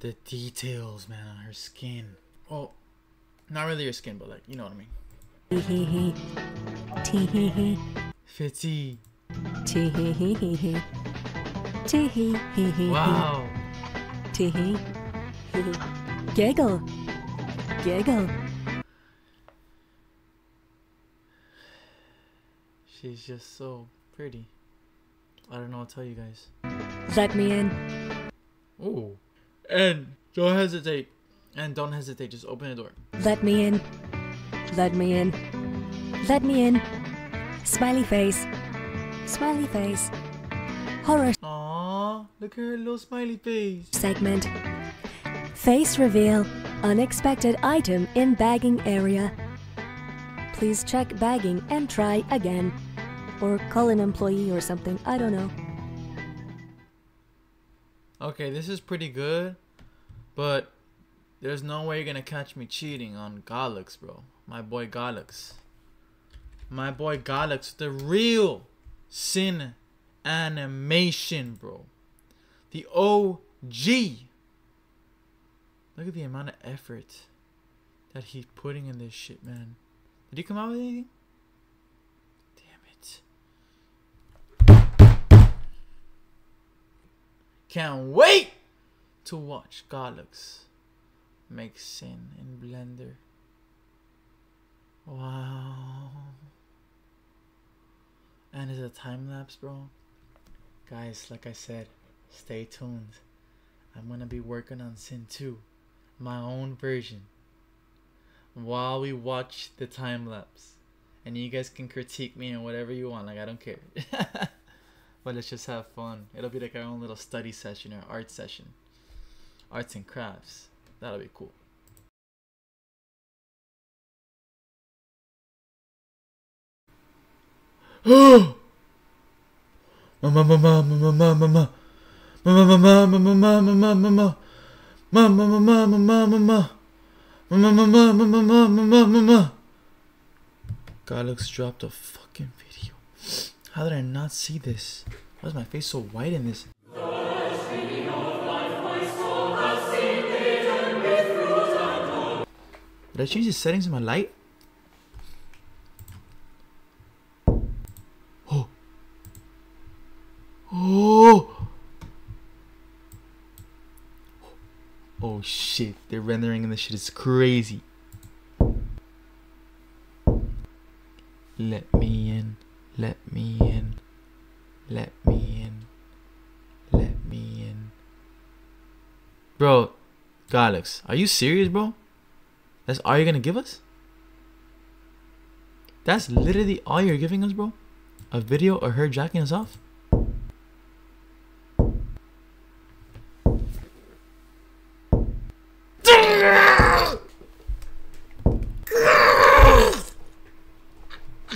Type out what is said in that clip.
The details, man, on her skin. Oh, not really her skin, but like, you know what I mean. Tee hee hee. Tee hee hee. Fitzy. Tee hee hee hee hee. Tee hee hee hee. Wow. Tee hee. Giggle. Giggle. She's just so pretty. I don't know what to tell you guys. Let me in. Ooh. And don't hesitate. And don't hesitate. Just open the door. Let me in. Let me in. Let me in. Smiley face. Smiley face. Horror Aww. Look at her little smiley face. segment. Face reveal. Unexpected item in bagging area. Please check bagging and try again. Or call an employee or something. I don't know. Okay, this is pretty good. But there's no way you're gonna catch me cheating on Ghalux, bro. My boy Ghalux. My boy Ghalux, the real Cyn animation, bro. The OG. Look at the amount of effort that he's putting in this shit, man. Did he come out with anything? Can't wait to watch Ghalux make Cyn in Blender. Wow. And it's a time lapse, bro. Guys, like I said, stay tuned. I'm gonna be working on Cyn 2, my own version, while we watch the time lapse. And you guys can critique me and whatever you want, like I don't care. but let's just have fun. It'll be like our own little study session or art session. Arts and crafts. That'll be cool. Mama, mama, mama, mama, mama, mama, mama, mama, mama, mama, mama, mama, mama, mama, mama, mama, mama, mama, mama. Ghalux dropped a fucking video. How did I not see this? Why is my face so white in this? Did I change the settings in my light? Oh. Oh. Oh shit, they're rendering and this shit is crazy. Let me in, let me in, let me in, let me in. Bro, Ghalux, are you serious, bro? That's all you're gonna give us? That's literally all you're giving us, bro? A video of her jacking us off?